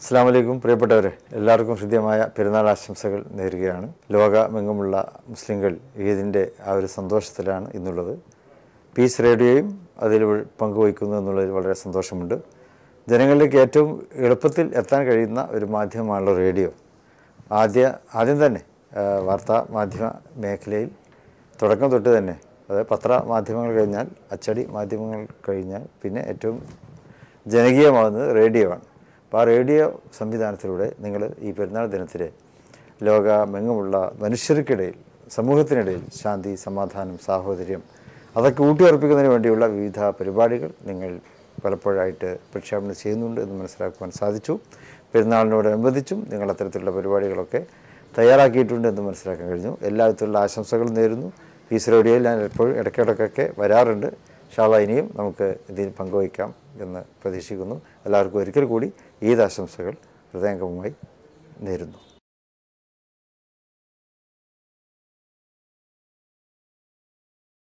അസ്സാം വലൈക്കും പ്രിയപ്പെട്ടവരെ എല്ലാവർക്കും ഹൃദ്യമായ പെരുന്നാൾ ആശംസകൾ നേരുകയാണ്. ലോകമെങ്ങുമുള്ള മുസ്ലിങ്ങൾ ഈദിന്റെ ആ ഒരു സന്തോഷത്തിലാണ് ഇന്നുള്ളത്. പീസ് റേഡിയോയും അതിൽ പങ്കുവയ്ക്കുന്നു എന്നുള്ളതിൽ വളരെ സന്തോഷമുണ്ട്. ജനങ്ങളിലേക്ക് ഏറ്റവും എളുപ്പത്തിൽ എത്താൻ കഴിയുന്ന ഒരു മാധ്യമമാണല്ലോ റേഡിയോ. ആദ്യ ആദ്യം തന്നെ വാർത്താ മാധ്യമ മേഖലയിൽ തുടക്കം തൊട്ട് തന്നെ അതായത് പത്ര മാധ്യമങ്ങൾ കഴിഞ്ഞാൽ അച്ചടി മാധ്യമങ്ങൾ കഴിഞ്ഞാൽ പിന്നെ ഏറ്റവും ജനകീയമാകുന്നത് റേഡിയോ ആണ്. അപ്പോൾ ആ റേഡിയോ സംവിധാനത്തിലൂടെ നിങ്ങൾ ഈ പെരുന്നാൾ ദിനത്തിൽ ലോകമെങ്ങുമുള്ള മനുഷ്യർക്കിടയിൽ സമൂഹത്തിനിടയിൽ ശാന്തി സമാധാനം സാഹോദര്യം അതൊക്കെ ഊട്ടിയുറപ്പിക്കുന്നതിന് വേണ്ടിയുള്ള വിവിധ പരിപാടികൾ നിങ്ങൾ പലപ്പോഴായിട്ട് പ്രക്ഷേപണം ചെയ്യുന്നുണ്ട് എന്ന് മനസ്സിലാക്കുവാൻ സാധിച്ചു. പെരുന്നാളിനോടനുബന്ധിച്ചും നിങ്ങൾ അത്തരത്തിലുള്ള പരിപാടികളൊക്കെ തയ്യാറാക്കിയിട്ടുണ്ട് എന്ന് മനസ്സിലാക്കാൻ കഴിഞ്ഞു. എല്ലാവിധത്തിലുള്ള ആശംസകളും നേരുന്നു. ഈ റേഡിയോയിൽ ഞാൻ എപ്പോഴും ഇടയ്ക്കിടയ്ക്കൊക്കെ വരാറുണ്ട്. ഷാള ഇനിയും നമുക്ക് ഇതിൽ പങ്കുവയ്ക്കാം. എന്ന് പ്രതീക്ഷിക്കുന്നു. എല്ലാവർക്കും ഒരിക്കൽ കൂടി ഈദ് ആശംസകൾ ഹൃദയംഗമമായി നേരുന്നു.